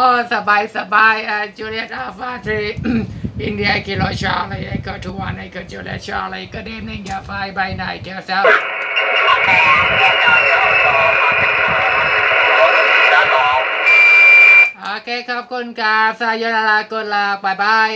อ๋อสบายสบายอ่าจูเลียตอาฟาทรีอินเดียกิโลชาลยไอ้ก็ทุกวันไอ้ก็จูเลียชาลยก็เดมนิงย่าไฟใบไหนเกี่ยวกับโอเคขอบคุณครับสายนารากุลาบายบาย